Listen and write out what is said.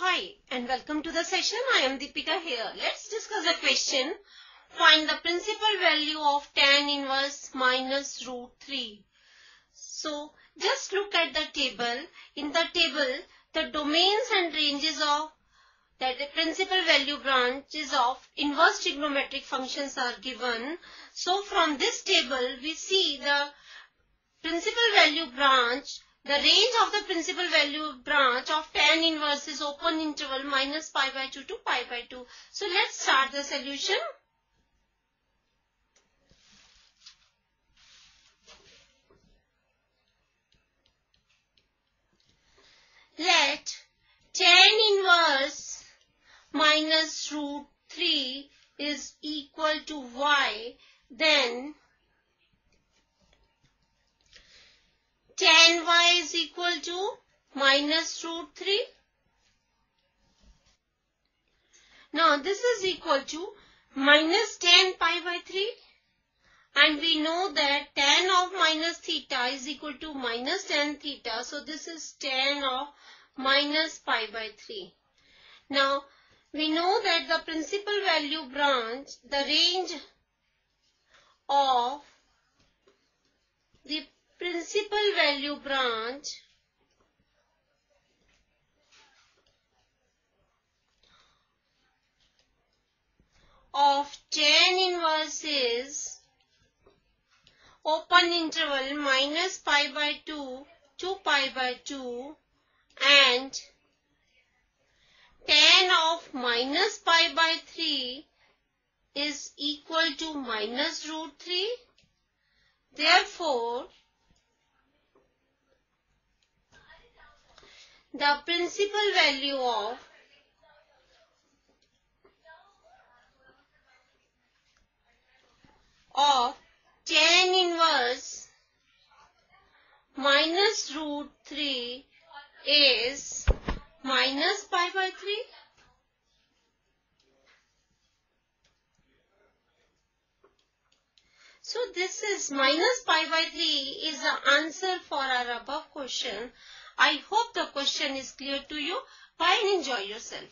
Hi and welcome to the session. I am Deepika here. Let's discuss the question. Find the principal value of tan inverse minus root 3. So just look at the table. In the table, the domains and ranges of that the principal value branches of inverse trigonometric functions are given. So from this table, we see the principal value branch the range of the principal value branch of tan inverse is open interval minus pi by 2 to pi by 2. So let's start the solution. Let tan inverse minus root 3 is equal to y, then tan y is equal to minus root 3. Now this is equal to minus tan pi by 3 and we know that tan of minus theta is equal to minus tan theta. So this is tan of minus pi by 3. Now we know that the principal value branch, the range of principal value branch of tan inverse is open interval minus pi by 2 to pi by 2 and tan of minus pi by 3 is equal to minus root 3. Therefore, the principal value of of tan inverse minus root 3 is minus pi by 3. So this is minus pi by 3 is the answer for our above question. I hope the question is clear to you. Bye and enjoy yourself.